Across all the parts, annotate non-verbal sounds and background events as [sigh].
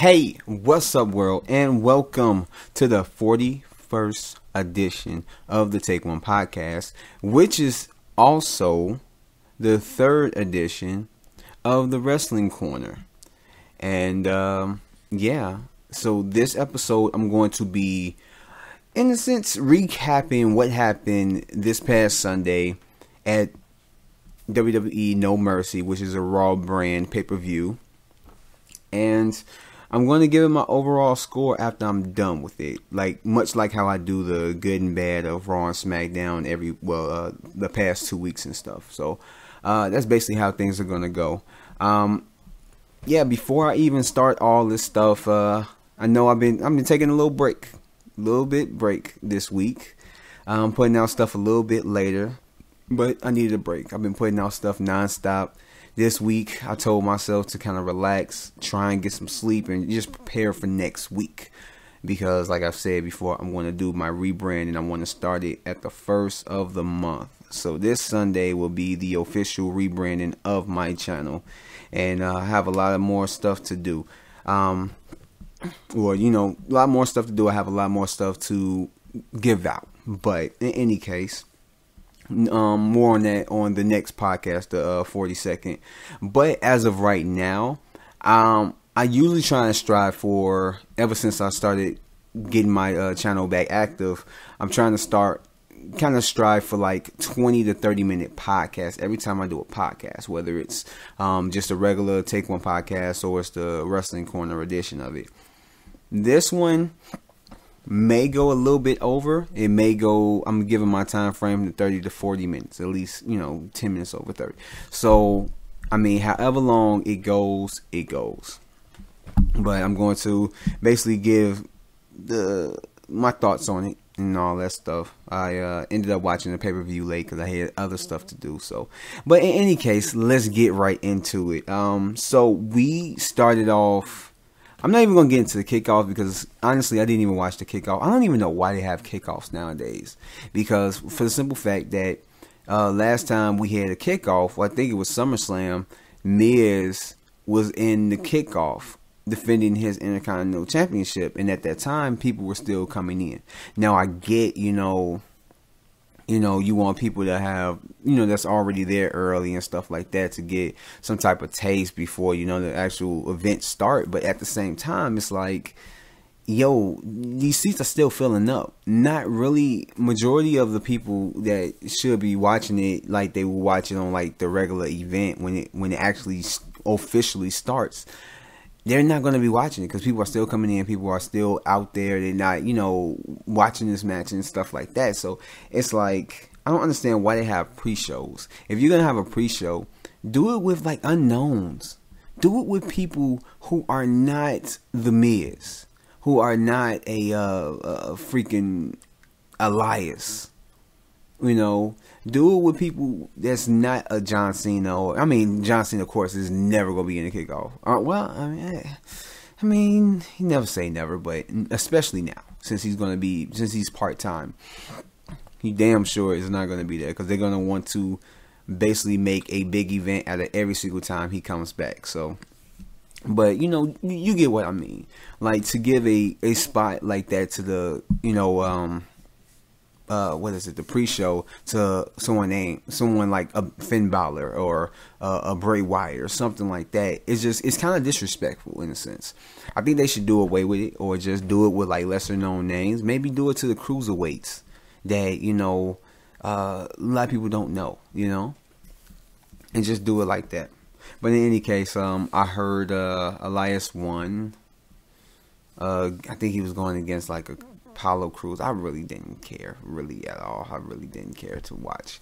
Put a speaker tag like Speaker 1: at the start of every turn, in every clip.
Speaker 1: Hey, what's up, world, and welcome to the 41st edition of the Take One podcast, which is also the third edition of the Wrestling Corner. And um, yeah, so this episode, I'm going to be, in a sense, recapping what happened this past Sunday at WWE No Mercy, which is a Raw brand pay per view. And I'm going to give it my overall score after I'm done with it. Like much like how I do the good and bad of Raw and SmackDown every well uh, the past two weeks and stuff. So uh, that's basically how things are going to go. Um, yeah, before I even start all this stuff, uh, I know I've been I've been taking a little break, little bit break this week. I'm putting out stuff a little bit later but I needed a break. I've been putting out stuff nonstop. This week, I told myself to kind of relax, try and get some sleep, and just prepare for next week. Because, like I've said before, I'm going to do my rebrand and I want to start it at the first of the month. So, this Sunday will be the official rebranding of my channel. And uh, I have a lot of more stuff to do. Um, or, you know, a lot more stuff to do. I have a lot more stuff to give out. But in any case, um, more on that on the next podcast, the uh, 42nd. But as of right now, um, I usually try and strive for, ever since I started getting my uh, channel back active, I'm trying to start kind of strive for like 20 to 30 minute podcast every time I do a podcast, whether it's um, just a regular Take One podcast or it's the Wrestling Corner edition of it. This one, may go a little bit over. It may go. I'm giving my time frame to 30 to 40 minutes, at least you know 10 minutes over 30. So I mean, however long it goes, it goes. But I'm going to basically give the my thoughts on it and all that stuff. I uh, ended up watching the pay per view late because I had other stuff to do. So, but in any case, let's get right into it. Um, so we started off I'm not even gonna get into the kickoff because honestly, I didn't even watch the kickoff. I don't even know why they have kickoffs nowadays. Because for the simple fact that uh, last time we had a kickoff, well, I think it was SummerSlam. Miz was in the kickoff defending his Intercontinental Championship, and at that time, people were still coming in. Now I get, you know you know, you want people to have, you know, that's already there early and stuff like that to get some type of taste before, you know, the actual events start. But at the same time, it's like, yo, these seats are still filling up. Not really. Majority of the people that should be watching it, like they will watch it on like the regular event when it when it actually officially starts they're not going to be watching it because people are still coming in, people are still out there. They're not, you know, watching this match and stuff like that. So it's like I don't understand why they have pre-shows. If you're gonna have a pre-show, do it with like unknowns. Do it with people who are not the Miz, who are not a, uh, a freaking Elias. You know, do it with people that's not a John Cena or I mean John Cena of course is never gonna be in the kickoff. Uh, well, I mean, eh, I mean, he never say never, but especially now since he's gonna be since he's part time, he damn sure is not gonna be there because they're gonna want to basically make a big event out of every single time he comes back. So. But you know, you get what I mean. Like to give a, a spot like that to the you know um uh, what is it, the pre-show to someone named someone like a Finn Balor or uh, a Bray Wyatt or something like that. It's just it's kind of disrespectful in a sense. I think they should do away with it or just do it with like lesser known names. Maybe do it to the cruiserweights that you know uh, a lot of people don't know. You know, and just do it like that. But in any case, um, I heard uh, Elias won. Uh, I think he was going against like a Apollo Crews. I really didn't care, really at all. I really didn't care to watch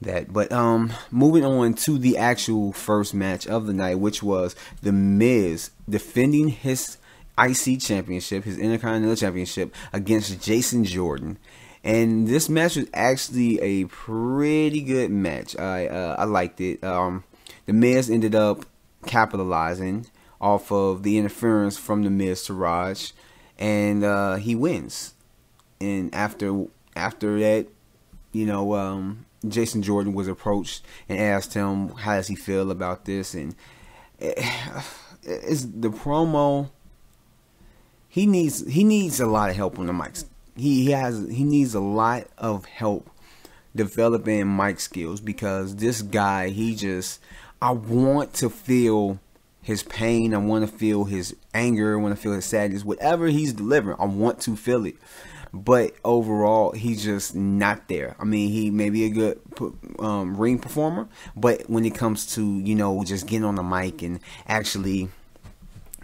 Speaker 1: that. But um, moving on to the actual first match of the night, which was The Miz defending his IC championship, his Intercontinental Championship, against Jason Jordan. And this match was actually a pretty good match. I uh, I liked it. Um, the Miz ended up capitalizing off of the interference from the Miztourage and uh, he wins. And after after that, you know, um, Jason Jordan was approached and asked him how does he feel about this, and [sighs] it's the promo he needs he needs a lot of help on the mics. He, he has he needs a lot of help developing mic skills because this guy he just I want to feel his pain. I want to feel his anger. I want to feel his sadness. Whatever he's delivering, I want to feel it. But overall, he's just not there. I mean, he may be a good um, ring performer, but when it comes to you know just getting on the mic and actually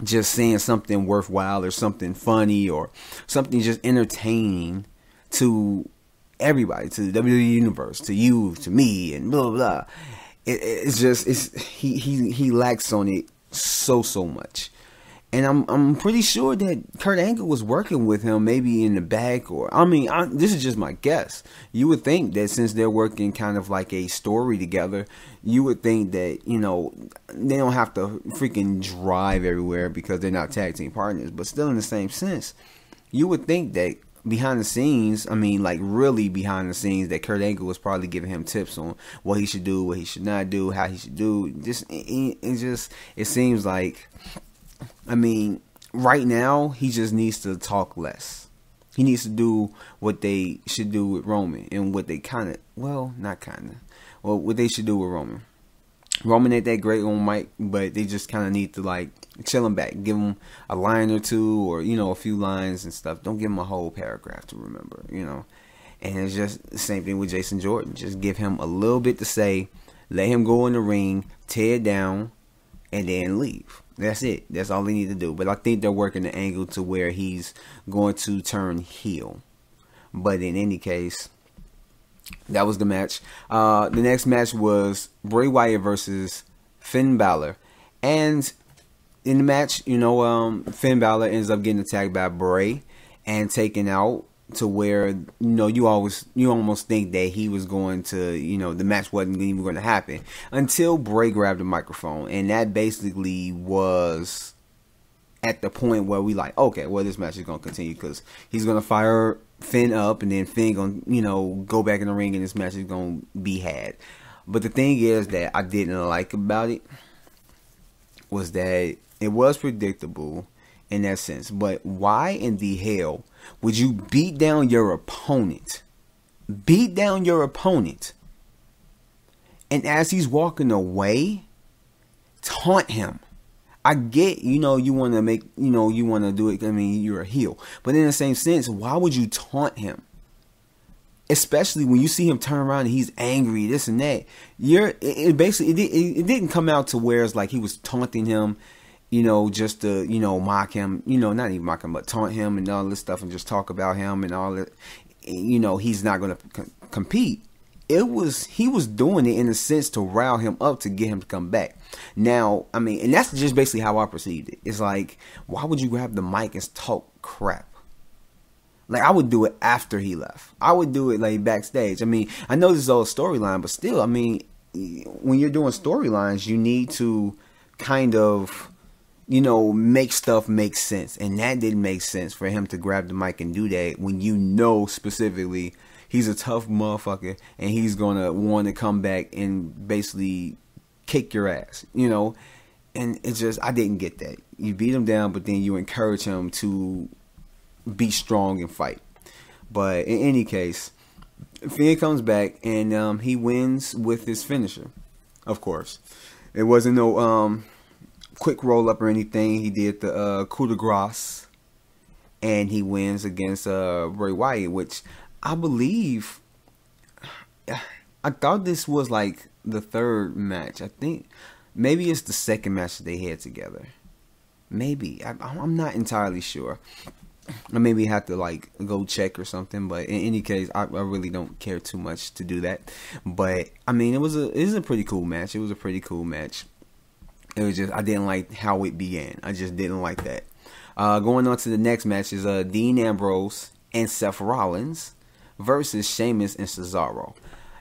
Speaker 1: just saying something worthwhile or something funny or something just entertaining to everybody, to the WWE universe, to you, to me, and blah blah. It, it's just it's he he he lacks on it so so much. And I'm I'm pretty sure that Kurt Angle was working with him maybe in the back or I mean I, this is just my guess. You would think that since they're working kind of like a story together, you would think that you know they don't have to freaking drive everywhere because they're not tag team partners. But still, in the same sense, you would think that behind the scenes, I mean, like really behind the scenes, that Kurt Angle was probably giving him tips on what he should do, what he should not do, how he should do. Just it, it just it seems like I mean, right now he just needs to talk less. He needs to do what they should do with Roman and what they kind of, well, not kind of, well, what they should do with Roman. Roman ain't that great on mic, but they just kind of need to like chill him back, give him a line or two, or you know, a few lines and stuff. Don't give him a whole paragraph to remember, you know. And it's just the same thing with Jason Jordan. Just give him a little bit to say, let him go in the ring, tear down, and then leave. That's it. That's all they need to do. But I think they're working the angle to where he's going to turn heel. But in any case, that was the match. Uh, the next match was Bray Wyatt versus Finn Balor. And in the match, you know, um, Finn Balor ends up getting attacked by Bray and taken out to where you know you always you almost think that he was going to you know the match wasn't even going to happen until Bray grabbed the microphone and that basically was at the point where we like okay well this match is going to continue because he's going to fire Finn up and then Finn to you know go back in the ring and this match is to be had but the thing is that I didn't like about it was that it was predictable in that sense but why in the hell would you beat down your opponent? Beat down your opponent. And as he's walking away, taunt him. I get, you know, you want to make, you know, you want to do it. I mean, you're a heel. But in the same sense, why would you taunt him? Especially when you see him turn around and he's angry, this and that. You're, it, it basically, it, it didn't come out to where it's like he was taunting him you know, just to, you know, mock him, you know, not even mock him, but taunt him and all this stuff and just talk about him and all that, you know, he's not going to c- compete. It was, he was doing it in a sense to rile him up to get him to come back. Now, I mean, and that's just basically how I perceived it. It's like, why would you grab the mic and talk crap? Like I would do it after he left. I would do it like backstage. I mean, I know this is all storyline, but still, I mean, when you're doing storylines, you need to kind of you know, make stuff make sense. And that didn't make sense for him to grab the mic and do that when you know specifically he's a tough motherfucker and he's going to want to come back and basically kick your ass, you know? And it's just, I didn't get that. You beat him down, but then you encourage him to be strong and fight. But in any case, Finn comes back and um, he wins with his finisher, of course. It wasn't no um, quick roll up or anything. He did the uh, coup de grace, and he wins against uh, Bray Wyatt, which I believe. [sighs] I thought this was like the third match. I think maybe it's the second match that they had together. Maybe I, I'm not entirely sure. I maybe have to like go check or something. But in any case, I, I, really don't care too much to do that. But I mean, it was a it was a pretty cool match. It was a pretty cool match. It was just I didn't like how it began. I just didn't like that. Uh, going on to the next match is uh, Dean Ambrose and Seth Rollins versus Sheamus and Cesaro.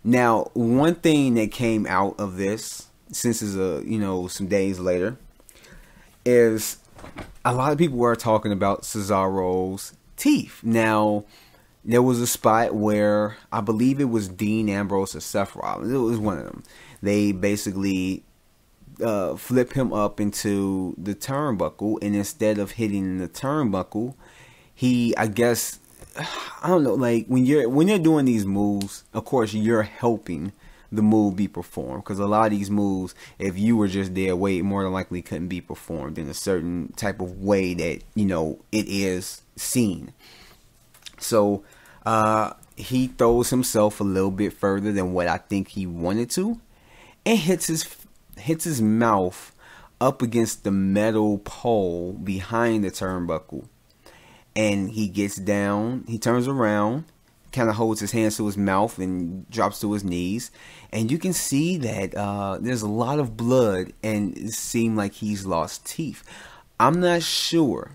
Speaker 1: Now, one thing that came out of this, since it's a you know some days later, is a lot of people were talking about Cesaro's teeth. Now, there was a spot where I believe it was Dean Ambrose or Seth Rollins. It was one of them. They basically uh, flip him up into the turnbuckle, and instead of hitting the turnbuckle, he, I guess, I don't know, like when you're when you're doing these moves, of course you're helping the move be performed because a lot of these moves, if you were just there, way more than likely couldn't be performed in a certain type of way that you know it is seen. So uh, he throws himself a little bit further than what I think he wanted to, and hits his hits his mouth up against the metal pole behind the turnbuckle. And he gets down, he turns around, kind of holds his hands to his mouth and drops to his knees. And you can see that uh, there's a lot of blood and it seems like he's lost teeth. I'm not sure,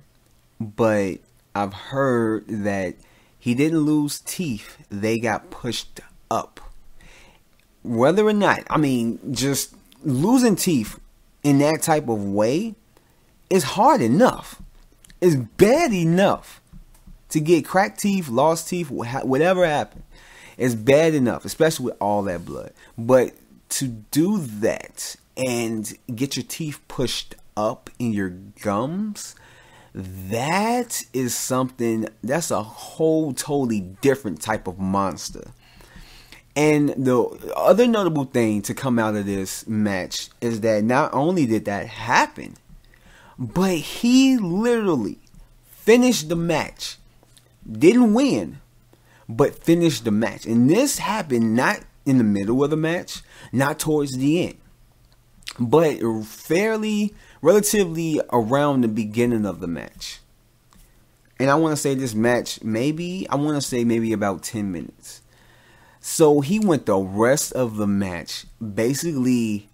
Speaker 1: but I've heard that he didn't lose teeth, they got pushed up. Whether or not, I mean, just losing teeth in that type of way is hard enough. It's bad enough to get cracked teeth, lost teeth, whatever happened. It's bad enough, especially with all that blood. But to do that and get your teeth pushed up in your gums, that is something that's a whole totally different type of monster. And the other notable thing to come out of this match is that not only did that happen, but he literally finished the match. Didn't win, but finished the match. And this happened not in the middle of the match, not towards the end, but fairly, relatively around the beginning of the match. And I want to say this match, maybe, I want to say maybe about 10 minutes. So he went the rest of the match basically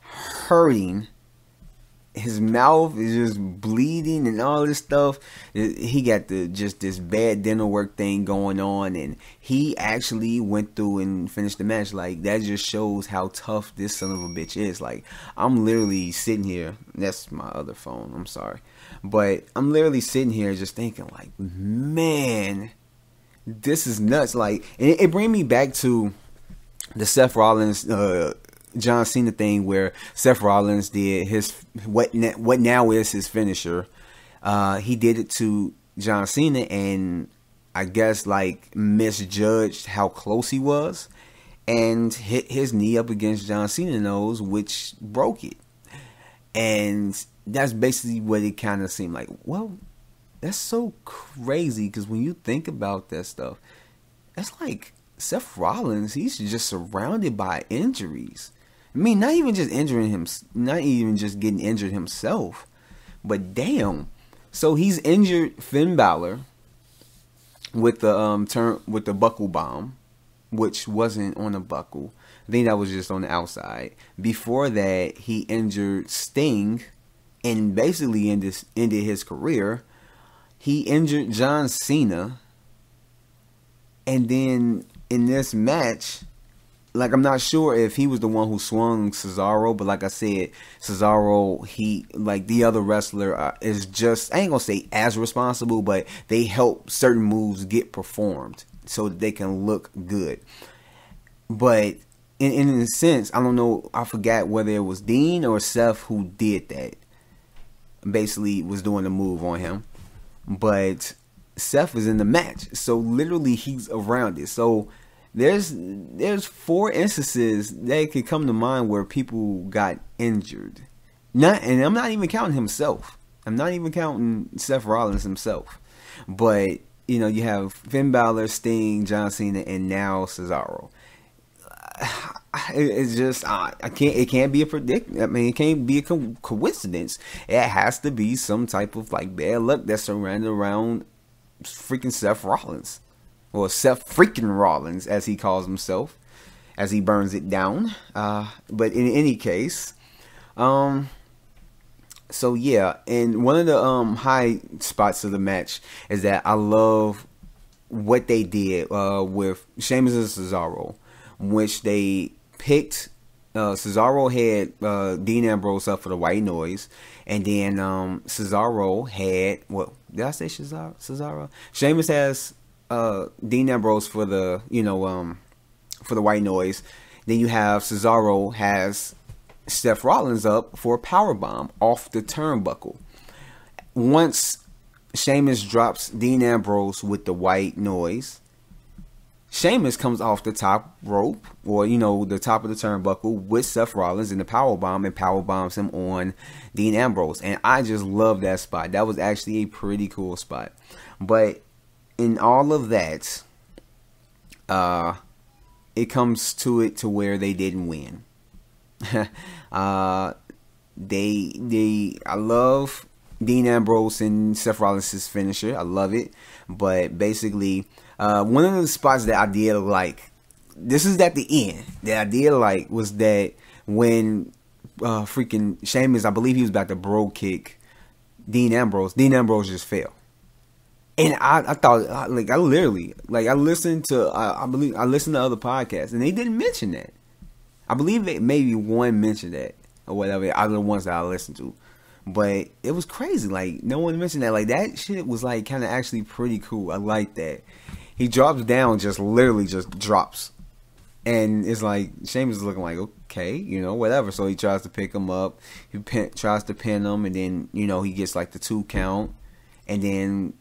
Speaker 1: hurting. His mouth is just bleeding and all this stuff. He got the just this bad dental work thing going on, and he actually went through and finished the match. Like that just shows how tough this son of a bitch is. Like I'm literally sitting here. That's my other phone. I'm sorry, but I'm literally sitting here just thinking, like, man this is nuts. Like it, it bring me back to the Seth Rollins uh, John Cena thing where Seth Rollins did his what what now is his finisher. Uh, he did it to John Cena and I guess like misjudged how close he was and hit his knee up against John Cena's nose, which broke it. And that's basically what it kind of seemed like. Well, that's so crazy because when you think about that stuff, that's like Seth Rollins. He's just surrounded by injuries. I mean, not even just injuring him, not even just getting injured himself, but damn. So he's injured Finn Balor with the um turn with the buckle bomb, which wasn't on the buckle. I think that was just on the outside. Before that, he injured Sting and basically ended ended his career he injured John Cena. And then in this match, like I'm not sure if he was the one who swung Cesaro, but like I said, Cesaro, he like the other wrestler uh, is just I ain't gonna say as responsible, but they help certain moves get performed so that they can look good. But in in a sense, I don't know. I forgot whether it was Dean or Seth who did that. Basically, was doing the move on him but Seth is in the match, so literally he's around it. So there's there's four instances that could come to mind where people got injured. Not, and I'm not even counting himself. I'm not even counting Seth Rollins himself. But you know, you have Finn Balor, Sting, John Cena, and now Cesaro. [sighs] It's just I can't. It can't be a predict. I mean, it can't be a co- coincidence. It has to be some type of like bad luck that's surrounded around freaking Seth Rollins, or Seth freaking Rollins, as he calls himself, as he burns it down. Uh, but in any case, um, so yeah, and one of the um high spots of the match is that I love what they did uh with Sheamus and Cesaro which they picked. Uh, Cesaro had uh, Dean Ambrose up for the white noise, and then um, Cesaro had what did I say? Cesaro. Cesaro. Sheamus has uh, Dean Ambrose for the you know um, for the white noise. Then you have Cesaro has Seth Rollins up for a power bomb off the turnbuckle. Once Sheamus drops Dean Ambrose with the white noise, Sheamus comes off the top rope, or you know, the top of the turnbuckle with Seth Rollins in the power bomb and power bombs him on Dean Ambrose. And I just love that spot. That was actually a pretty cool spot. But in all of that, uh, it comes to it to where they didn't win. [laughs] uh, they they I love Dean Ambrose and Seth Rollins' finisher. I love it, but basically, uh, one of the spots that I did like this is at the end that I did like was that when uh, freaking Sheamus, I believe he was about to Brogue kick Dean Ambrose. Dean Ambrose just fell. And I, I thought, like, I literally, like, I listened to, I, I believe, I listened to other podcasts, and they didn't mention that. I believe maybe one mentioned that or whatever. Of ones that I listened to, but it was crazy. Like no one mentioned that. Like that shit was like kind of actually pretty cool. I like that. He drops down, just literally just drops, and it's like Sheamus is looking like okay, you know, whatever. So he tries to pick him up. He pin, tries to pin him, and then you know he gets like the two count, and then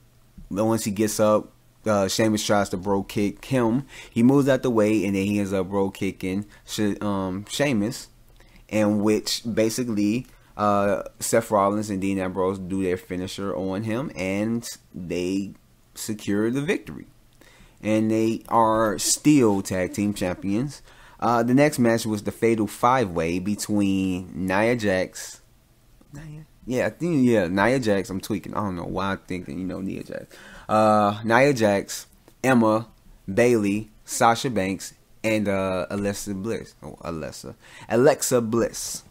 Speaker 1: once he gets up, uh, Sheamus tries to Brogue kick him. He moves out the way, and then he ends up Brogue kicking um, Sheamus, in which basically uh, Seth Rollins and Dean Ambrose do their finisher on him, and they secure the victory. And they are still tag team champions. Uh, the next match was the Fatal Five Way between Nia Jax. Nia? Yeah, I think yeah, Nia Jax. I'm tweaking. I don't know why I'm thinking you know Nia Jax uh, Nia Jax, Emma, Bayley, Sasha Banks, and uh, Alexa Bliss. Oh, Alexa, Alexa Bliss.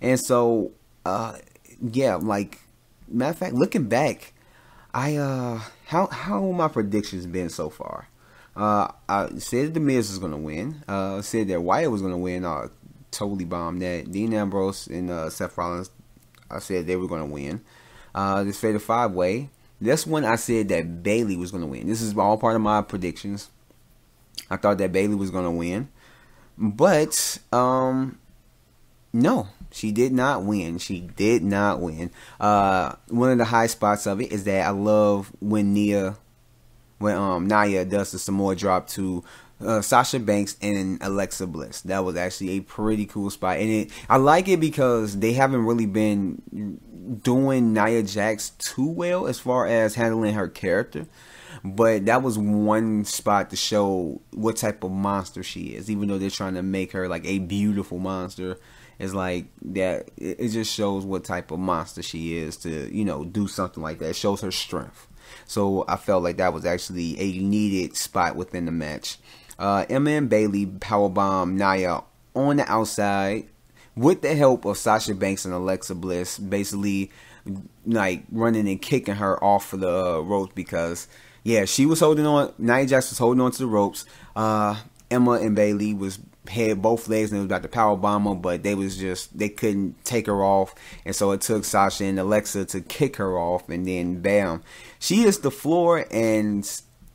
Speaker 1: And so, uh, yeah, like matter of fact, looking back, I uh, how how my predictions been so far? Uh, I said the Miz is gonna win. Uh, said that Wyatt was gonna win. I totally bombed that. Dean Ambrose and uh, Seth Rollins. I said they were gonna win. Uh, this fatal five way. This one I said that Bayley was going to win. This is all part of my predictions. I thought that Bayley was going to win. But um no, she did not win. She did not win. Uh one of the high spots of it is that I love when Nia when um Nia does the Samoa drop to uh, Sasha Banks and Alexa Bliss. That was actually a pretty cool spot, and it I like it because they haven't really been doing Nia Jax too well as far as handling her character. But that was one spot to show what type of monster she is. Even though they're trying to make her like a beautiful monster, it's like that. It just shows what type of monster she is to you know do something like that. It shows her strength. So I felt like that was actually a needed spot within the match. Uh, Emma and Bayley powerbomb Nia on the outside with the help of Sasha Banks and Alexa Bliss, basically like running and kicking her off of the uh, ropes because yeah, she was holding on. Nia Jax was holding on to the ropes. Uh, Emma and Bayley was had both legs and it was about to power bomb her, but they was just they couldn't take her off, and so it took Sasha and Alexa to kick her off, and then bam, she hits the floor and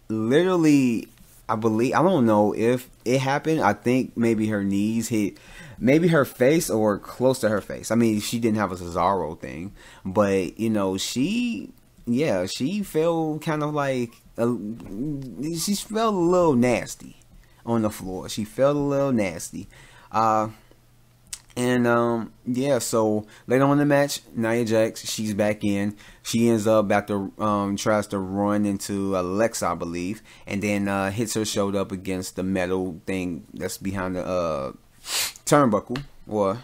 Speaker 1: literally, I believe I don't know if it happened. I think maybe her knees hit maybe her face or close to her face. I mean, she didn't have a Cesaro thing, but you know, she yeah, she felt kind of like a, she felt a little nasty on the floor. She felt a little nasty. Uh and um, yeah, so later on in the match, Nia Jax, she's back in. She ends up back to um, tries to run into Alexa, I believe, and then uh, hits her shoulder up against the metal thing that's behind the uh, turnbuckle or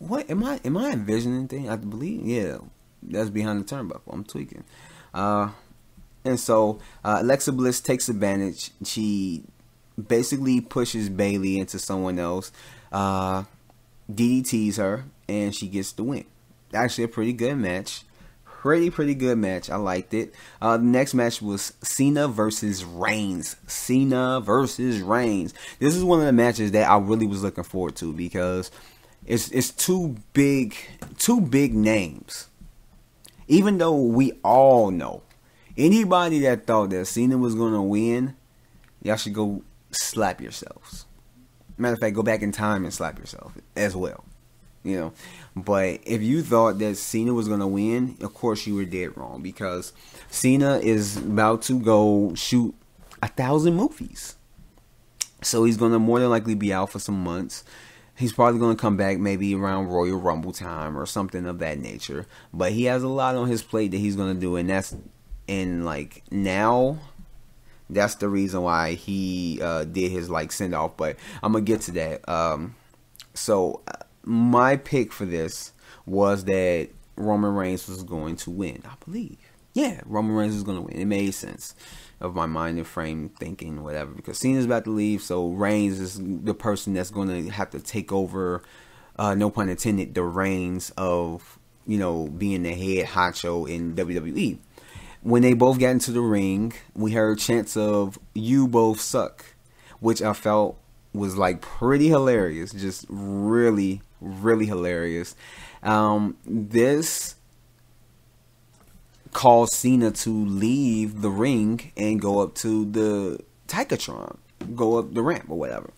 Speaker 1: what am I am I envisioning thing? I believe yeah, that's behind the turnbuckle. I'm tweaking. Uh, and so uh, Alexa Bliss takes advantage. She basically pushes Bayley into someone else. Uh, DDTs her, and she gets the win. Actually, a pretty good match. Pretty, pretty good match. I liked it. Uh, the next match was Cena versus Reigns. Cena versus Reigns. This is one of the matches that I really was looking forward to because it's it's two big two big names. Even though we all know anybody that thought that Cena was gonna win, y'all should go slap yourselves. Matter of fact, go back in time and slap yourself as well. you know. But if you thought that Cena was gonna win, of course you were dead wrong because Cena is about to go shoot a thousand movies. So he's gonna more than likely be out for some months. He's probably gonna come back maybe around Royal Rumble time or something of that nature. But he has a lot on his plate that he's gonna do, and that's and like now that's the reason why he uh, did his like send off. But I'm gonna get to that. Um, so uh, my pick for this was that Roman Reigns was going to win. I believe, yeah, Roman Reigns was going to win. It made sense of my mind and frame thinking, whatever. Because Cena's about to leave, so Reigns is the person that's going to have to take over. Uh, no pun intended. The reins of you know being the head honcho in WWE when they both got into the ring, we heard chants of "You both suck," which I felt was like pretty hilarious, just really, really hilarious. Um, this caused Cena to leave the ring and go up to the Titantron, go up the ramp or whatever.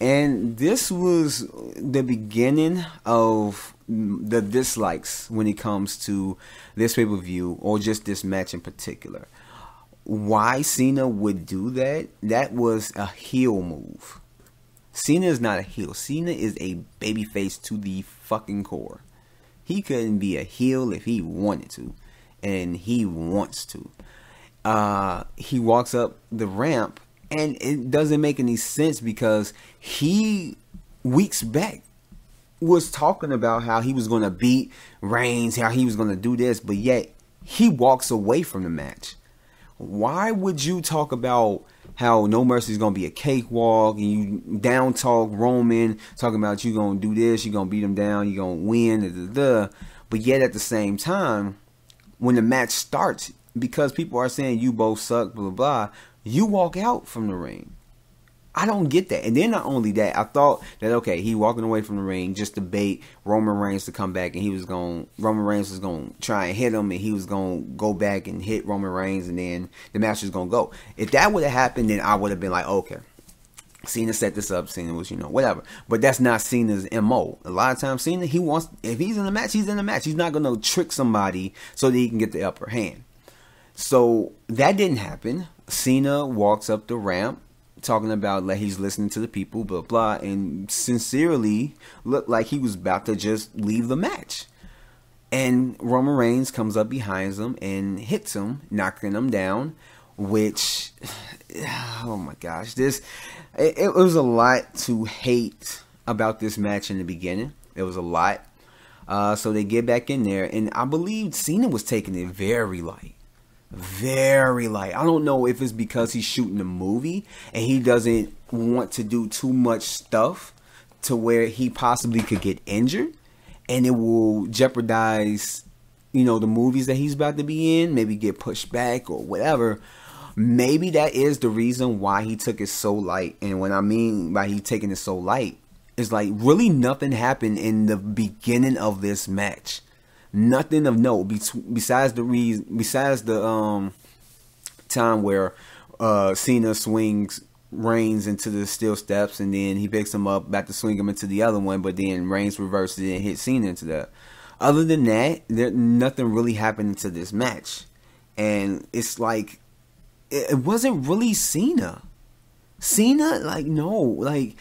Speaker 1: And this was the beginning of the dislikes when it comes to this pay per view or just this match in particular. Why Cena would do that? That was a heel move. Cena is not a heel. Cena is a babyface to the fucking core. He couldn't be a heel if he wanted to, and he wants to. Uh, he walks up the ramp and it doesn't make any sense because he weeks back was talking about how he was going to beat Reigns, how he was going to do this, but yet he walks away from the match. Why would you talk about how No Mercy is going to be a cakewalk and you down talk Roman, talking about you going to do this, you're going to beat him down, you're going to win, da, da, da. but yet at the same time, when the match starts, because people are saying you both suck, blah, blah, blah, you walk out from the ring. I don't get that. And then not only that, I thought that okay, he walking away from the ring just to bait Roman Reigns to come back, and he was going Roman Reigns was going to try and hit him, and he was going to go back and hit Roman Reigns, and then the match was going to go. If that would have happened, then I would have been like, okay. Cena set this up. Cena was, you know, whatever. But that's not Cena's mo. A lot of times, Cena he wants if he's in a match, he's in a match. He's not gonna trick somebody so that he can get the upper hand. So that didn't happen. Cena walks up the ramp talking about like he's listening to the people, blah blah, and sincerely looked like he was about to just leave the match. And Roman Reigns comes up behind him and hits him, knocking him down. Which, [sighs] oh my gosh, this it, it was a lot to hate about this match in the beginning. It was a lot. Uh, so they get back in there, and I believe Cena was taking it very light very light. I don't know if it's because he's shooting a movie and he doesn't want to do too much stuff to where he possibly could get injured and it will jeopardize you know the movies that he's about to be in, maybe get pushed back or whatever. Maybe that is the reason why he took it so light. And what I mean by he taking it so light is like really nothing happened in the beginning of this match nothing of note besides the reason besides the um time where uh Cena swings Reigns into the steel steps and then he picks him up about to swing him into the other one but then Reigns reverses and hits Cena into that. Other than that, there nothing really happened to this match. And it's like it, it wasn't really Cena. Cena like no, like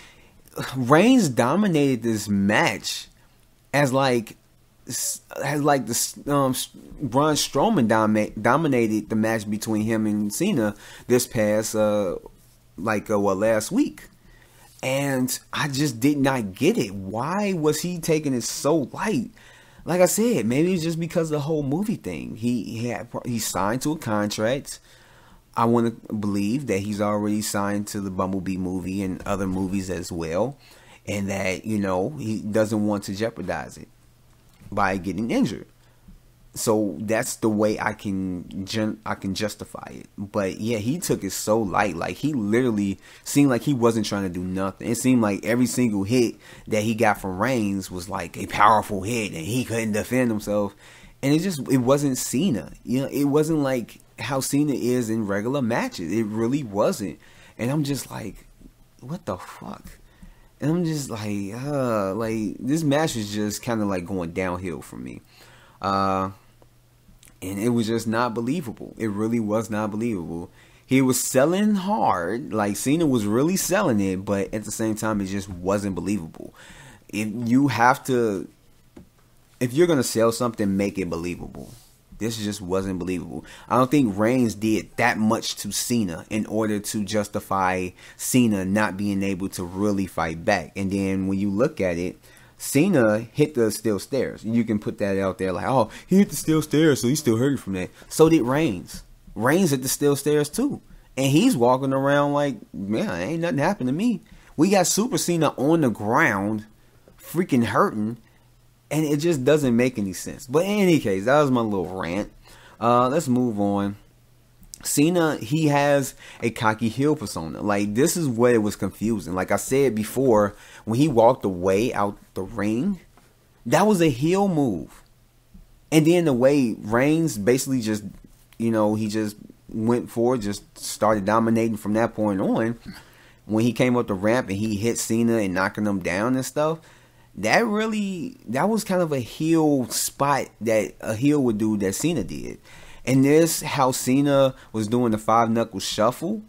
Speaker 1: Reigns dominated this match as like has like the um, Braun Strowman dominate, dominated the match between him and Cena this past uh like uh, what last week, and I just did not get it. Why was he taking it so light? Like I said, maybe it's just because the whole movie thing. He he had he signed to a contract. I want to believe that he's already signed to the Bumblebee movie and other movies as well, and that you know he doesn't want to jeopardize it by getting injured. So that's the way I can I can justify it. But yeah, he took it so light. Like he literally seemed like he wasn't trying to do nothing. It seemed like every single hit that he got from Reigns was like a powerful hit, and he couldn't defend himself. And it just it wasn't Cena. You know, it wasn't like how Cena is in regular matches. It really wasn't. And I'm just like, what the fuck? And I'm just like, uh, like this match was just kind of like going downhill for me. Uh, and it was just not believable. It really was not believable. He was selling hard, like Cena was really selling it, but at the same time, it just wasn't believable. If you have to, if you're gonna sell something, make it believable. This just wasn't believable. I don't think Reigns did that much to Cena in order to justify Cena not being able to really fight back. And then when you look at it, Cena hit the steel stairs. You can put that out there like, oh, he hit the steel stairs, so he's still hurting from that. So did Reigns. Reigns hit the steel stairs too. And he's walking around like, man, ain't nothing happened to me. We got Super Cena on the ground, freaking hurting, and it just doesn't make any sense. But in any case, that was my little rant. Uh, let's move on. Cena, he has a cocky heel persona. Like this is what it was confusing. Like I said before, when he walked away out the ring, that was a heel move. And then the way Reigns basically just, you know, he just went forward, just started dominating from that point on. When he came up the ramp and he hit Cena and knocking him down and stuff, that really that was kind of a heel spot that a heel would do that Cena did. And this how Cena was doing the five knuckle shuffle.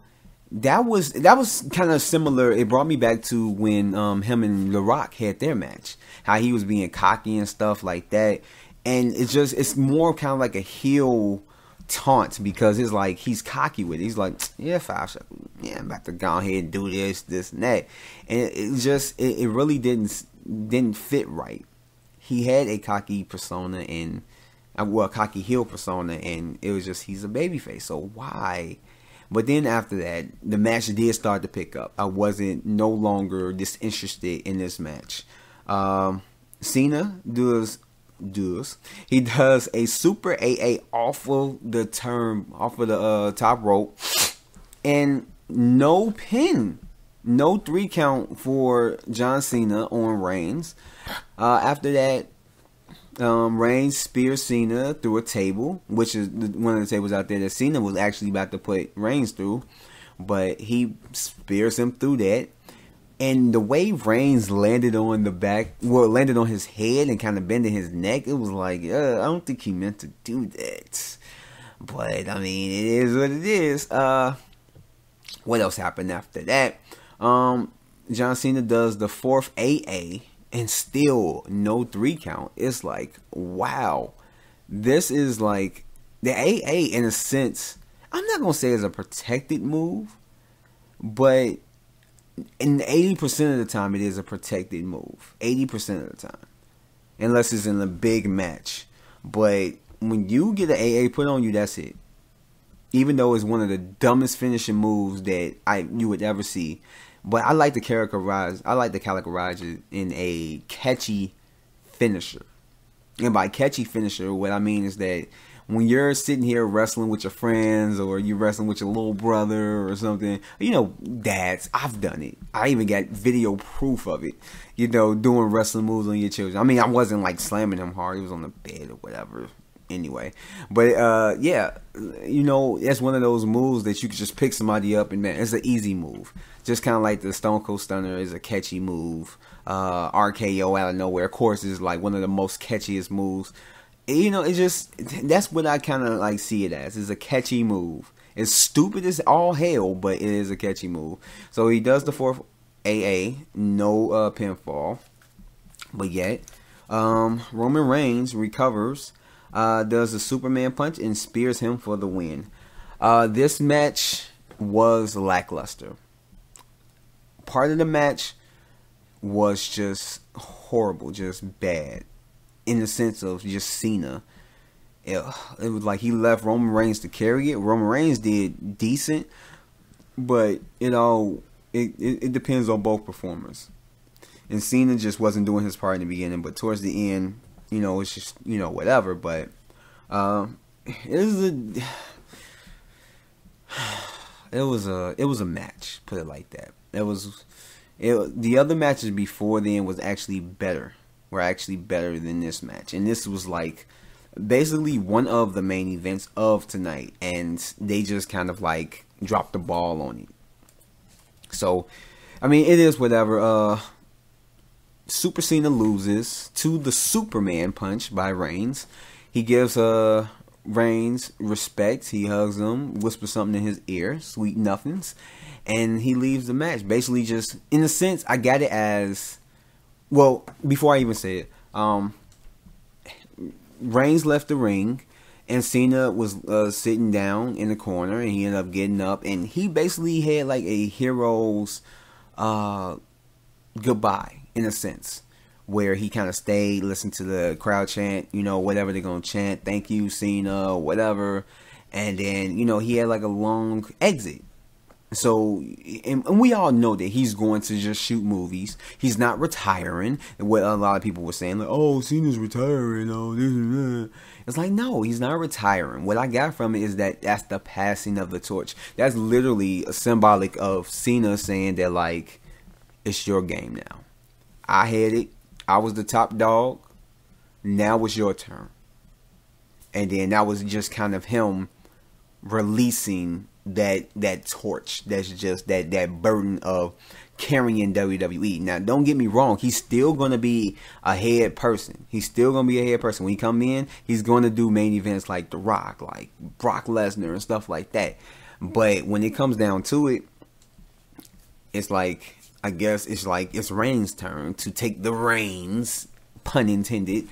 Speaker 1: That was that was kind of similar. It brought me back to when um, him and The Rock had their match. How he was being cocky and stuff like that. And it's just it's more kind of like a heel taunt because it's like he's cocky with it. He's like, yeah, five seconds. Yeah, I'm about to go ahead and do this, this, and that. And it, it just it, it really didn't didn't fit right. He had a cocky persona and uh, well, cocky heel persona, and it was just he's a babyface. So why? But then after that, the match did start to pick up. I wasn't no longer disinterested in this match. Um, Cena does does he does a super AA off of the term off of the uh, top rope, and no pin no three count for John Cena on Reigns. Uh, after that, um, Reigns spears Cena through a table, which is one of the tables out there that Cena was actually about to put Reigns through, but he spears him through that. And the way Reigns landed on the back, well, landed on his head and kind of bending his neck, it was like, uh, I don't think he meant to do that. But I mean, it is what it is. Uh, what else happened after that? Um, John Cena does the fourth AA and still no three count. It's like, wow. This is like the AA in a sense. I'm not gonna say it's a protected move, but in 80% of the time it is a protected move. 80% of the time. Unless it's in a big match. But when you get an AA put on you, that's it. Even though it's one of the dumbest finishing moves that I you would ever see. But I like to characterize I like to characterize it in a catchy finisher. And by catchy finisher, what I mean is that when you're sitting here wrestling with your friends or you're wrestling with your little brother or something, you know, dads, I've done it. I even got video proof of it, you know, doing wrestling moves on your children. I mean, I wasn't like slamming them hard, it was on the bed or whatever. Anyway, but uh, yeah, you know, that's one of those moves that you can just pick somebody up and man, it's an easy move just kind of like the Stone Cold Stunner is a catchy move. Uh, RKO out of nowhere, of course, is like one of the most catchiest moves. You know, it's just that's what I kind of like see it as. It's a catchy move. It's stupid as all hell, but it is a catchy move. So he does the fourth AA, no uh, pinfall, but yet um, Roman Reigns recovers, uh, does a Superman punch and spears him for the win. Uh, this match was lackluster part of the match was just horrible, just bad, in the sense of just Cena. It, was like he left Roman Reigns to carry it. Roman Reigns did decent, but you know it, it, it depends on both performers. And Cena just wasn't doing his part in the beginning, but towards the end, you know, it's just you know whatever. But um, it was a [sighs] it was a it was a match, put it like that. It was it the other matches before then was actually better. Were actually better than this match. And this was like basically one of the main events of tonight and they just kind of like dropped the ball on it. So I mean it is whatever. Uh Super Cena loses to the Superman punch by Reigns. He gives uh, Reigns respect. He hugs him, whispers something in his ear, sweet nothings, and he leaves the match. Basically, just in a sense, I got it as well. Before I even say it, um, Reigns left the ring and Cena was uh, sitting down in the corner, and he ended up getting up, and he basically had like a hero's uh, goodbye in a sense, where he kind of stayed, listened to the crowd chant, you know, whatever they're gonna chant, thank you, Cena, whatever, and then you know he had like a long exit. So, and, and, we all know that he's going to just shoot movies. He's not retiring. What a lot of people were saying, like, "Oh, Cena's retiring." Oh, this and that. It's like, no, he's not retiring. What I got from it is that that's the passing of the torch. That's literally a symbolic of Cena saying that, like, it's your game now. I had it. I was the top dog. Now it's your turn. And then that was just kind of him releasing that that torch. That's just that that burden of carrying WWE. Now, don't get me wrong, he's still going to be a head person. He's still going to be a head person. When he come in, he's going to do main events like The Rock, like Brock Lesnar and stuff like that. But when it comes down to it, it's like I guess it's like it's Reigns' turn to take the reins, pun intended,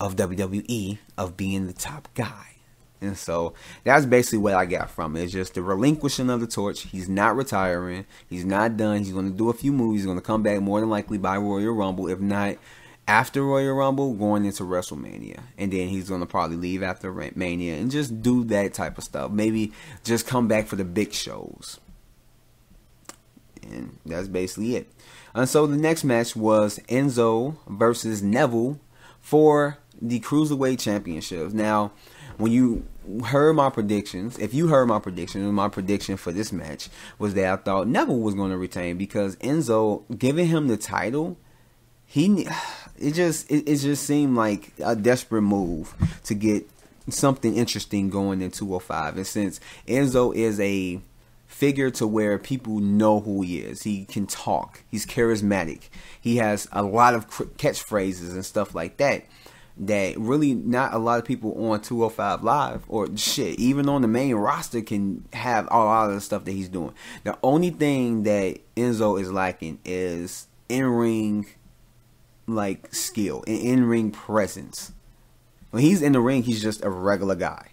Speaker 1: of WWE of being the top guy. And so that's basically what I got from it. It's just the relinquishing of the torch. He's not retiring. He's not done. He's going to do a few movies. He's going to come back more than likely by Royal Rumble. If not, after Royal Rumble, going into WrestleMania. And then he's going to probably leave after Mania and just do that type of stuff. Maybe just come back for the big shows. And that's basically it. And so the next match was Enzo versus Neville for the Cruiserweight Championships. Now, when you heard my predictions, if you heard my prediction, my prediction for this match was that I thought Neville was going to retain because Enzo, giving him the title, he it just it, it just seemed like a desperate move to get something interesting going in 205. And since Enzo is a figure to where people know who he is, he can talk, he's charismatic, he has a lot of catchphrases and stuff like that that really not a lot of people on 205 live or shit even on the main roster can have a lot of the stuff that he's doing. The only thing that enzo is lacking is in-ring like skill and in-ring presence. When he's in the ring he's just a regular guy.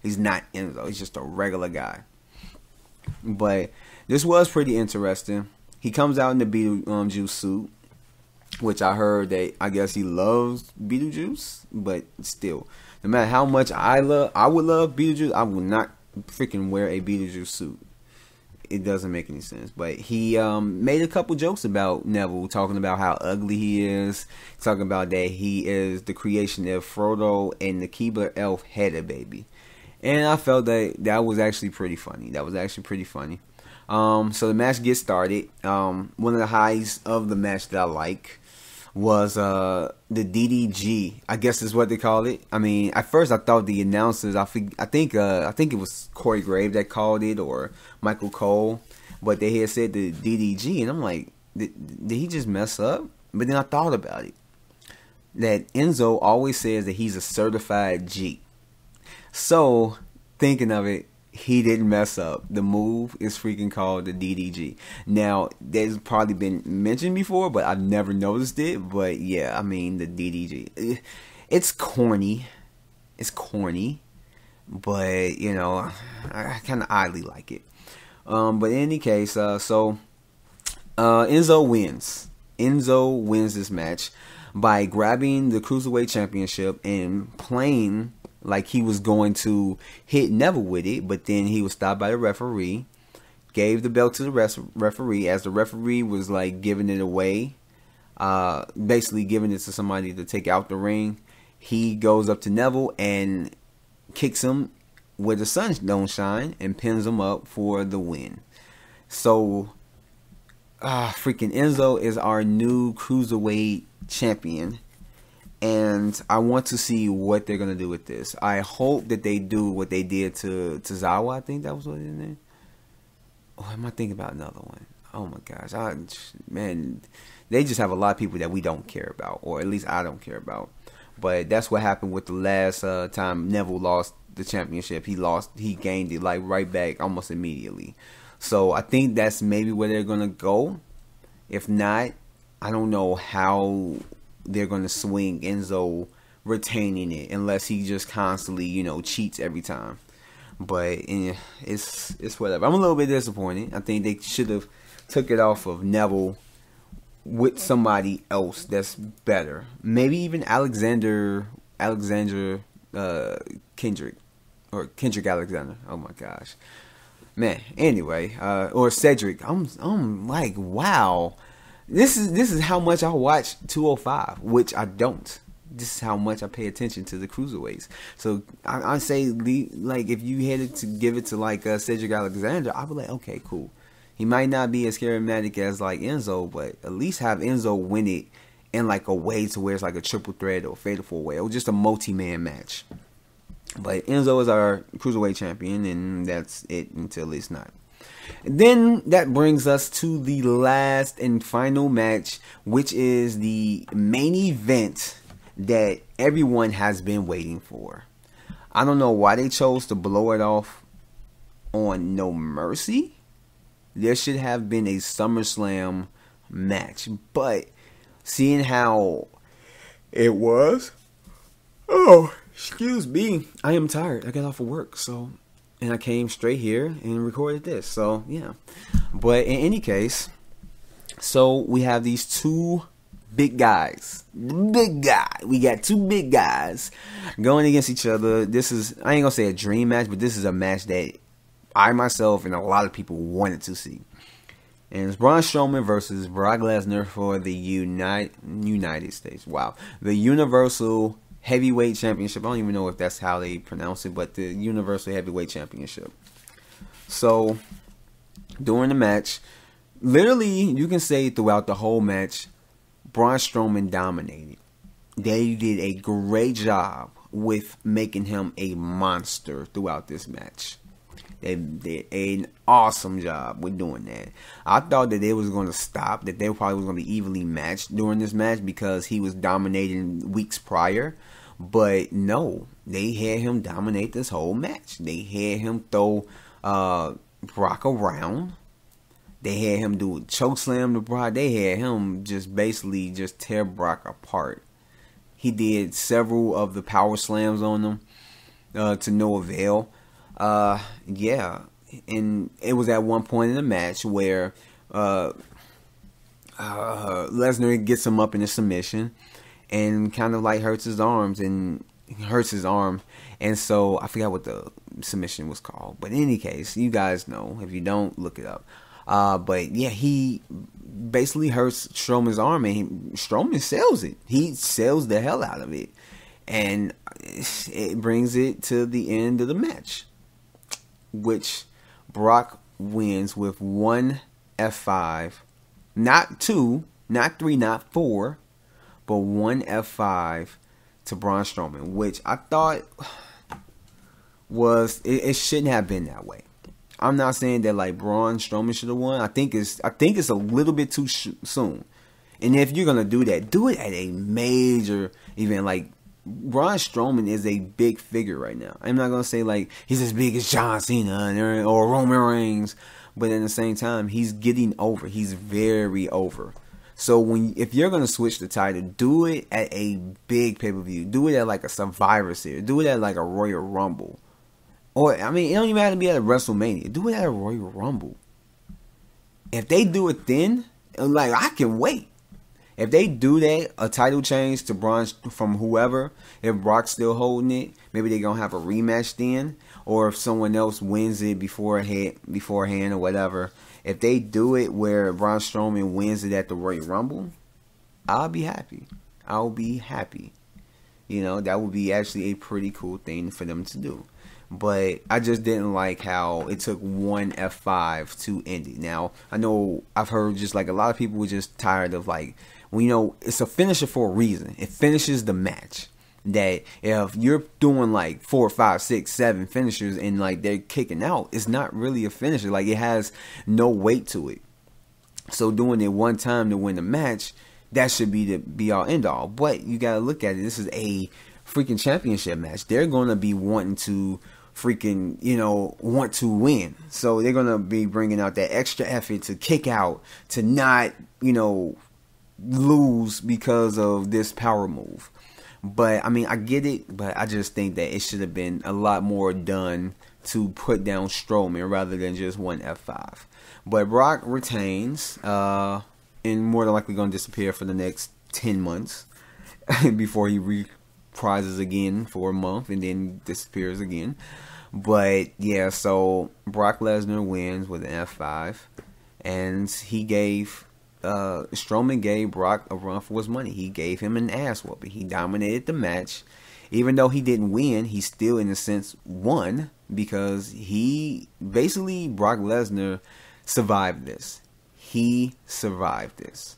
Speaker 1: He's not enzo. He's just a regular guy but this was pretty interesting he comes out in the Beetlejuice suit which I heard that I guess he loves Beetlejuice, but still, no matter how much I love, I would love Beetlejuice, I would not freaking wear a Beetlejuice suit. It doesn't make any sense. But he um, made a couple jokes about Neville, talking about how ugly he is, talking about that he is the creation of Frodo and the Keebler elf had a baby. And I felt that that was actually pretty funny. That was actually pretty funny. Um, so the match gets started. Um, one of the highs of the match that I like was uh the DDG. I guess is what they call it. I mean, at first I thought the announcers. I think I think uh I think it was Corey Grave that called it or Michael Cole, but they had said the DDG, and I'm like, did, did he just mess up? But then I thought about it. That Enzo always says that he's a certified G. So thinking of it, he didn't mess up. The move is freaking called the DDG. Now, there's probably been mentioned before, but I've never noticed it. But yeah, I mean, the DDG. It's corny. It's corny. But, you know, I kind of oddly like it. Um, but in any case, uh, so uh, Enzo wins. Enzo wins this match by grabbing the Cruiserweight Championship and playing like he was going to hit Neville with it, but then he was stopped by the referee, gave the belt to the ref- referee as the referee was like giving it away, uh, basically giving it to somebody to take out the ring. He goes up to Neville and kicks him where the sun don't shine and pins him up for the win. So, uh, freaking Enzo is our new cruiserweight champion and I want to see what they're gonna do with this. I hope that they do what they did to Tozawa. I think that was what his name. Oh, am I thinking about another one? Oh my gosh, I man, They just have a lot of people that we don't care about, or at least I don't care about. But that's what happened with the last uh, time Neville lost the championship. He lost, he gained it like right back almost immediately. So I think that's maybe where they're gonna go. If not, I don't know how they're gonna swing Enzo retaining it unless he just constantly, you know, cheats every time. But eh, it's it's whatever. I'm a little bit disappointed. I think they should have took it off of Neville with somebody else that's better. Maybe even Alexander Alexander uh, Kendrick or Kendrick Alexander. Oh my gosh, man. Anyway, uh, or Cedric. I'm I'm like wow. This is this is how much I watch 205, which I don't. This is how much I pay attention to the cruiserweights. So I, I say, like, if you headed to give it to like uh, Cedric Alexander, I'd be like, okay, cool. He might not be as charismatic as like Enzo, but at least have Enzo win it in like a way to where it's like a triple threat or fatal four way or just a multi man match. But Enzo is our cruiserweight champion, and that's it until it's not. Then that brings us to the last and final match, which is the main event that everyone has been waiting for. I don't know why they chose to blow it off on No Mercy there should have been a SummerSlam match. But seeing how it was, oh, excuse me, I am tired. I got off of work, so and I came straight here and recorded this. So yeah, but in any case, so we have these two big guys, big guy. We got two big guys going against each other. This is I ain't gonna say a dream match, but this is a match that I myself and a lot of people wanted to see. And it's Braun Strowman versus Brock Lesnar for the United United States. Wow, the Universal Heavyweight Championship. I don't even know if that's how they pronounce it, but the Universal Heavyweight Championship. So during the match, literally, you can say throughout the whole match, Braun Strowman dominated. They did a great job with making him a monster throughout this match. They did an awesome job with doing that. I thought that they was going to stop, that they probably was going to be evenly matched during this match because he was dominating weeks prior. But no, they had him dominate this whole match. They had him throw uh, Brock around. They had him do a choke slam to Brock. They had him just basically just tear Brock apart. He did several of the power slams on them uh, to no avail. Uh, yeah, and it was at one point in the match where uh, uh, Lesnar gets him up in a submission and kind of like hurts his arms and hurts his arm. And so I forgot what the submission was called. But in any case, you guys know. If you don't, look it up. Uh, but yeah, he basically hurts Strowman's arm and he, Strowman sells it. He sells the hell out of it. And it brings it to the end of the match which Brock wins with one F5, not two, not three, not four, but one F5 to Braun Strowman, which I thought was it, it shouldn't have been that way. I'm not saying that like Braun Strowman should have won. I think it's I think it's a little bit too sh- soon. And if you're gonna do that, do it at a major event like Braun Strowman is a big figure right now. I'm not gonna say like he's as big as John Cena or Roman Reigns, but at the same time, he's getting over. He's very over. So when if you're gonna switch the title, do it at a big pay per view. Do it at like a Survivor Series. Do it at like a Royal Rumble. Or I mean, it don't even have to be at a WrestleMania. Do it at a Royal Rumble. If they do it then, uh, like I can wait. If they do that, a title change to Braun from whoever, if Brock's still holding it, maybe they're gonna have a rematch then, or if someone else wins it beforehand, beforehand or whatever. If they do it where Braun Strowman wins it at the Royal Rumble, I'll be happy. I'll be happy. You know, that would be actually a pretty cool thing for them to do. But I just didn't like how it took one F5 to end it. Now, I know I've heard just like a lot of people were just tired of like well, you know, it's a finisher for a reason. It finishes the match. That if you're doing like four, five, six, seven finishers and like they're kicking out, it's not really a finisher. Like it has no weight to it. So doing it one time to win the match, that should be the be all end all. But you gotta look at it. This is a freaking championship match. They're gonna be wanting to freaking you know want to win. So they're gonna be bringing out that extra effort to kick out, to not you know lose because of this power move. But I mean, I get it, but I just think that it should have been a lot more done to put down Strowman rather than just one F5. But Brock retains, uh, and more than likely going to disappear for the next 10 months [laughs] before he reprises again for a month and then disappears again. But yeah, so Brock Lesnar wins with an F5, and he gave uh, Strowman gave Brock a run for his money. He gave him an ass whooping. He dominated the match. Even though he didn't win, he still, in a sense, won because he basically, Brock Lesnar survived this. He survived this.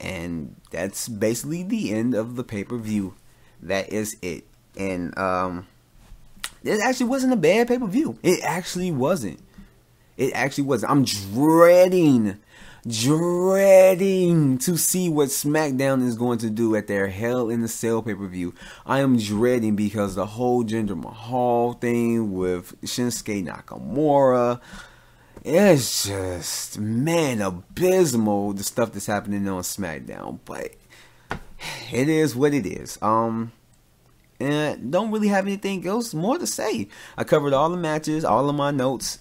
Speaker 1: And that's basically the end of the pay per view. That is it. And um, it actually wasn't a bad pay per view. It actually wasn't. It actually wasn't. I'm dreading dreading to see what SmackDown is going to do at their Hell in the Cell pay per view. I am dreading because the whole Jinder Mahal thing with Shinsuke Nakamura. It's just man abysmal the stuff that's happening on SmackDown, but it is what it is. Um, and don't really have anything else more to say. I covered all the matches, all of my notes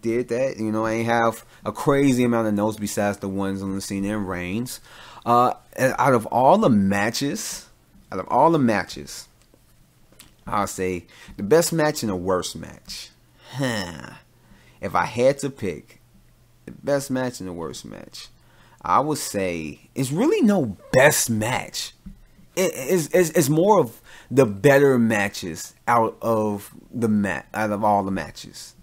Speaker 1: did that. You know, I have a crazy amount of notes besides the ones on the Cena and Reigns. Uh, out of all the matches, out of all the matches, I'll say the best match and the worst match. Huh. If I had to pick the best match and the worst match, I would say it's really no best match. It, it's, it's, it's more of the better matches out of the mat out of all the matches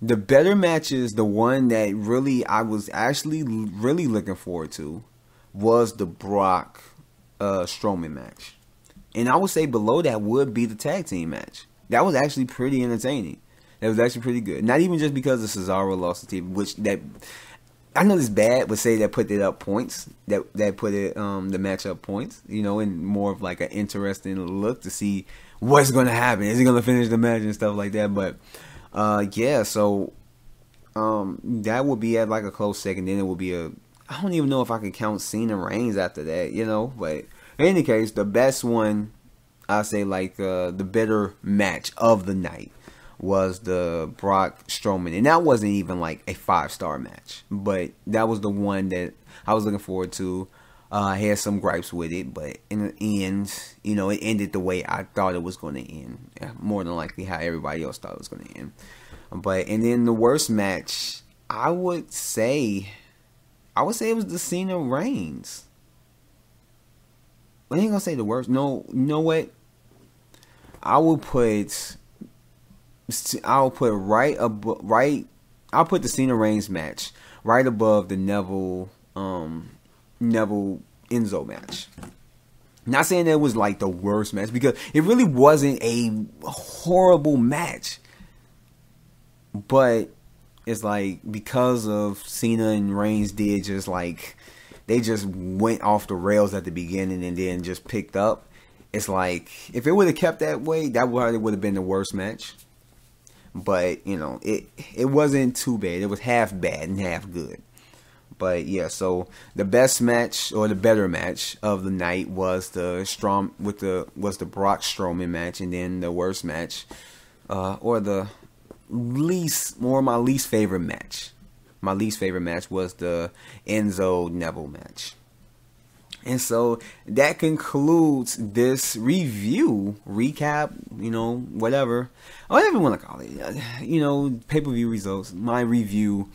Speaker 1: the better match is the one that really I was actually really looking forward to was the Brock uh, Strowman match. And I would say below that would be the tag team match. That was actually pretty entertaining. That was actually pretty good. Not even just because of Cesaro lost the team, which that I know it's bad, but say that put it up points. That that put it um the match up points. You know, and more of like an interesting look to see what's gonna happen. Is he gonna finish the match and stuff like that? But uh, yeah, so um, that would be at like a close second. Then it would be a. I don't even know if I can count Cena Reigns after that, you know. But in any case, the best one, I say like uh, the better match of the night was the Brock Strowman, and that wasn't even like a five star match, but that was the one that I was looking forward to. Uh, I had some gripes with it, but in the end, you know, it ended the way I thought it was going to end. More than likely, how everybody else thought it was going to end. But and then the worst match, I would say, I would say it was the Cena Reigns. I ain't gonna say the worst. No, you know what? I will put. I'll put right above right. I'll put the Cena Reigns match right above the Neville um Neville Enzo match. Not saying that it was like the worst match because it really wasn't a horrible match. But it's like because of Cena and Reigns did just like they just went off the rails at the beginning and then just picked up. It's like if it would have kept that way, that would would have been the worst match. But you know, it it wasn't too bad. It was half bad and half good. But yeah, so the best match or the better match of the night was the Strom with the was the Brock Strowman match, and then the worst match, uh, or the least more my least favorite match. My least favorite match was the Enzo Neville match. And so that concludes this review, recap, you know, whatever, whatever you want to call it, you know, pay per view results, my review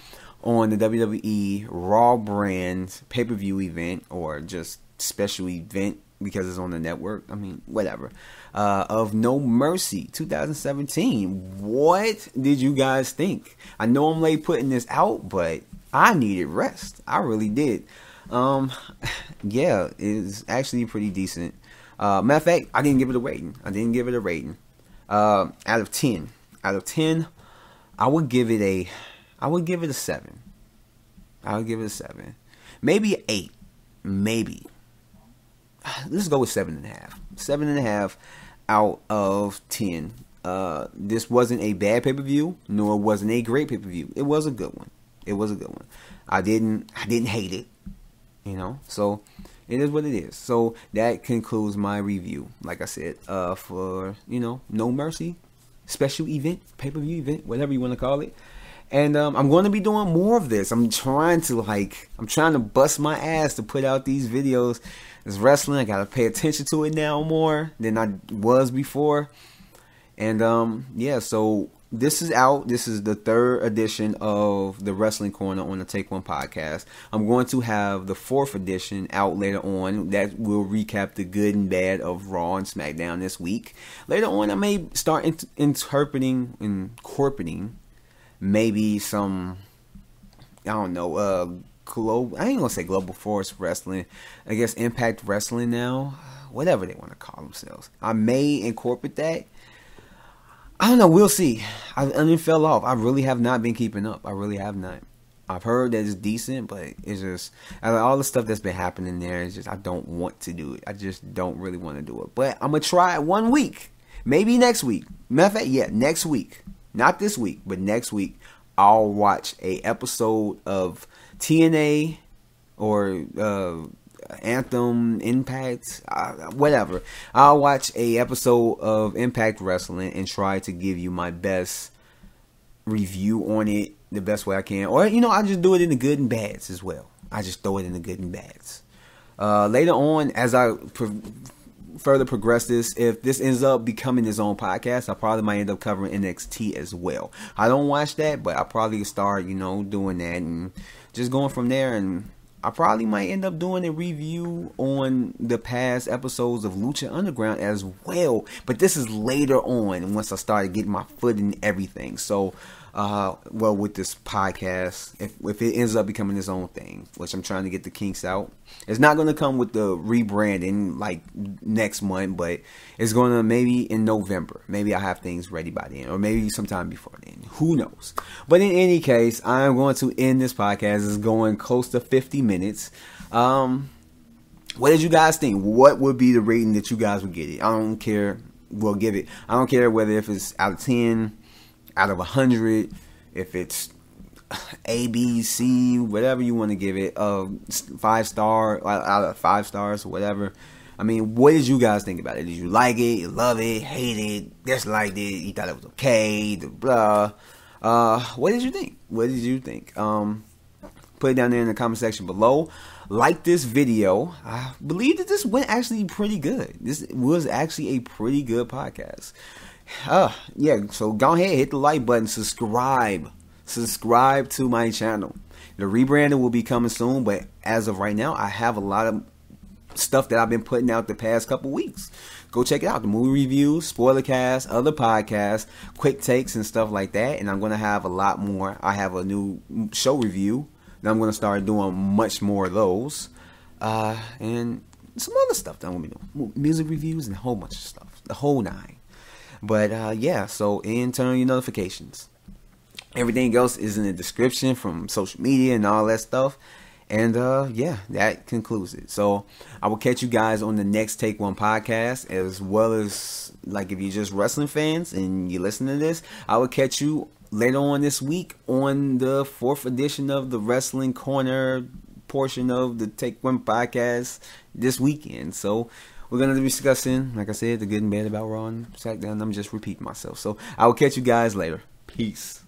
Speaker 1: on the WWE Raw brand pay per view event or just special event because it's on the network. I mean, whatever. Uh, of No Mercy 2017. What did you guys think? I know I'm late putting this out, but I needed rest. I really did. Um, [sighs] yeah, it's actually pretty decent. Uh, matter of fact, I didn't give it a rating. I didn't give it a rating. Uh, out of 10. Out of 10, I would give it a I would give it a seven. I would give it a seven. Maybe an eight. Maybe. Let's go with seven and a half. Seven and a half out of ten. Uh, this wasn't a bad pay per view, nor wasn't a great pay per view. It was a good one. It was a good one. I didn't I didn't hate it. You know, so it is what it is. So that concludes my review. Like I said, uh, for you know, No Mercy special event, pay per view event, whatever you want to call it. And um, I'm going to be doing more of this. I'm trying to like, I'm trying to bust my ass to put out these videos. It's wrestling. I gotta pay attention to it now more than I was before. And um, yeah, so this is out. This is the third edition of the Wrestling Corner on the Take One podcast. I'm going to have the fourth edition out later on that will recap the good and bad of Raw and SmackDown this week. Later on, I may start in- interpreting, incorporating maybe some, I don't know, uh, global, I ain't gonna say Global Force Wrestling, I guess Impact Wrestling now, whatever they want to call themselves. I may incorporate that I don't know. We'll see. I, I mean, fell off. I really have not been keeping up. I really have not. I've heard that it's decent, but it's just all the stuff that's been happening there. Is just I don't want to do it. I just don't really want to do it. But I'm gonna try it one week, maybe next week. Matter of fact, yeah, next week, not this week, but next week, I'll watch a episode of TNA or uh, Anthem, Impact, uh, whatever. I'll watch a episode of Impact Wrestling and try to give you my best review on it the best way I can. Or you know, I just do it in the good and bads as well. I just throw it in the good and bads. Uh, later on, as I further progress this, if this ends up becoming its own podcast, I probably might end up covering NXT as well. I don't watch that, but I probably start, you know, doing that and just going from there and I probably might end up doing a review on the past episodes of Lucha Underground as well. But this is later on once I started getting my foot in everything. So uh, well, with this podcast, if if it ends up becoming its own thing, which I'm trying to get the kinks out, it's not going to come with the rebranding like next month, but it's going to maybe in November. Maybe I have things ready by then, or maybe sometime before then. Who knows? But in any case, I'm going to end this podcast. It's going close to 50 minutes. Um, what did you guys think? What would be the rating that you guys would get it? I don't care. We'll give it. I don't care whether if it's out of 10 out of a hundred, if it's A, B, C, whatever you want to give it, uh, five star out of five stars whatever. I mean, what did you guys think about it? Did you like it? Love it? Hate it? Disliked it? You thought it was okay? Blah. Uh, what did you think? What did you think? Um, put it down there in the comment section below. Like this video. I believe that this went actually pretty good. This was actually a pretty good podcast. Uh, yeah, so go ahead, hit the like button, subscribe. Subscribe to my channel. The rebranding will be coming soon, but as of right now, I have a lot of stuff that I've been putting out the past couple weeks. Go check it out. The movie reviews, spoiler cast, other podcasts, quick takes and stuff like that. And I'm gonna have a lot more. I have a new show review that I'm gonna start doing much more of those. Uh, and some other stuff that I'm gonna be doing. Music reviews and a whole bunch of stuff. The whole nine. But uh, yeah, so and turn on your notifications. Everything else is in the description from social media and all that stuff. And uh, yeah, that concludes it. So I will catch you guys on the next Take One podcast, as well as like if you're just wrestling fans and you listen to this, I will catch you later on this week on the fourth edition of the Wrestling Corner portion of the Take One podcast this weekend. So we're gonna be discussing, like I said, the good and bad about Raw and SmackDown. I'm just repeating myself. So I will catch you guys later. Peace.